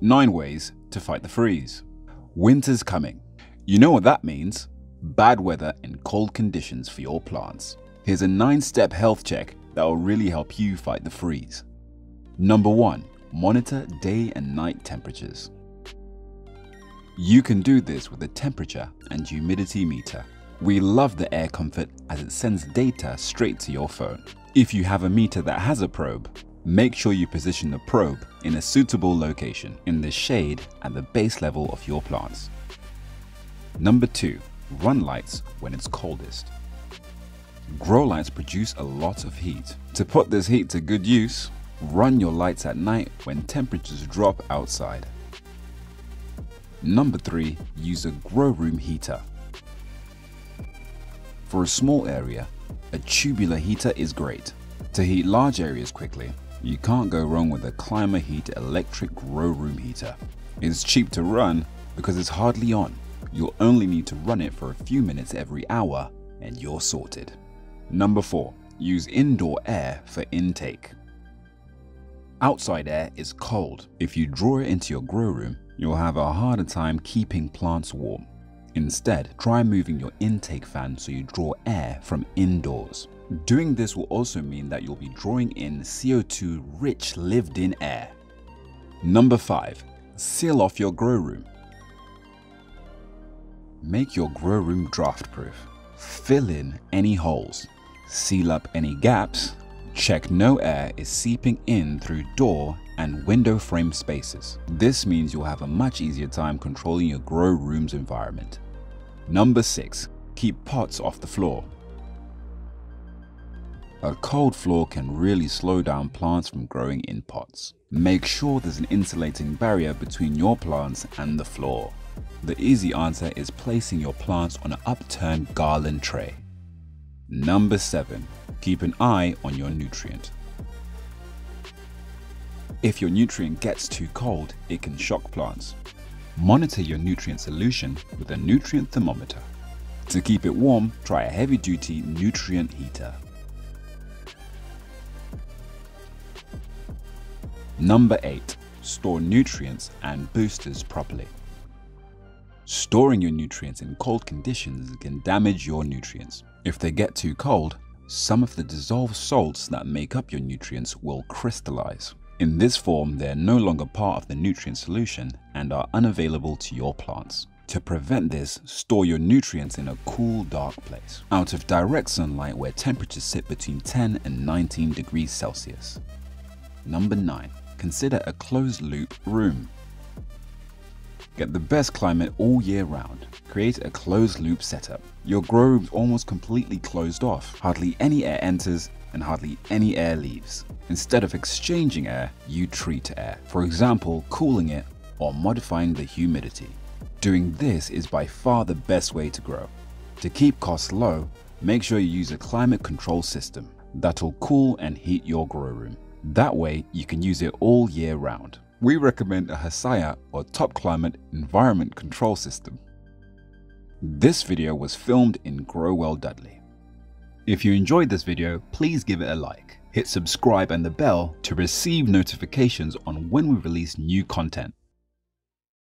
9 ways to fight the freeze. Winter's coming. You know what that means? Bad weather and cold conditions for your plants. Here's a 9-step health check that will really help you fight the freeze. Number 1. Monitor day and night temperatures. You can do this with a temperature and humidity meter. We love the AirComfort as it sends data straight to your phone. If you have a meter that has a probe, make sure you position the probe in a suitable location in the shade at the base level of your plants. Number 2. Run lights when it's coldest. Grow lights produce a lot of heat. To put this heat to good use, run your lights at night when temperatures drop outside. Number 3. Use a grow room heater. For a small area, a tubular heater is great. To heat large areas quickly, you can't go wrong with a KlimaHeat electric grow room heater. It's cheap to run because it's hardly on. You'll only need to run it for a few minutes every hour and you're sorted. Number 4. Use indoor air for intake. Outside air is cold. If you draw it into your grow room, you'll have a harder time keeping plants warm. Instead, try moving your intake fan so you draw air from indoors. Doing this will also mean that you'll be drawing in CO2 rich lived in air. Number 5. Seal off your grow room. Make your grow room draft proof. Fill in any holes. Seal up any gaps. Check no air is seeping in through door and window frame spaces. This means you'll have a much easier time controlling your grow room's environment. Number 6. Keep pots off the floor. A cold floor can really slow down plants from growing in pots. Make sure there's an insulating barrier between your plants and the floor. The easy answer is placing your plants on an upturned garland tray. Number 7. Keep an eye on your nutrient. If your nutrient gets too cold, it can shock plants. Monitor your nutrient solution with a nutrient thermometer. To keep it warm, try a heavy-duty nutrient heater. Number 8. Store nutrients and boosters properly. Storing your nutrients in cold conditions can damage your nutrients. If they get too cold, some of the dissolved salts that make up your nutrients will crystallize. In this form, they are no longer part of the nutrient solution and are unavailable to your plants. To prevent this, store your nutrients in a cool, dark place, out of direct sunlight where temperatures sit between 10 and 19 degrees Celsius. Number 9. Consider a closed loop room. Get the best climate all year round. Create a closed loop setup. Your grow room is almost completely closed off. Hardly any air enters and hardly any air leaves. Instead of exchanging air, you treat air. For example, cooling it or modifying the humidity. Doing this is by far the best way to grow. To keep costs low, make sure you use a climate control system that'll cool and heat your grow room. That way, you can use it all year round. We recommend a Hussarya or TopClimate Environment Control System. This video was filmed in GroWell Dudley. If you enjoyed this video, please give it a like. Hit subscribe and the bell to receive notifications on when we release new content.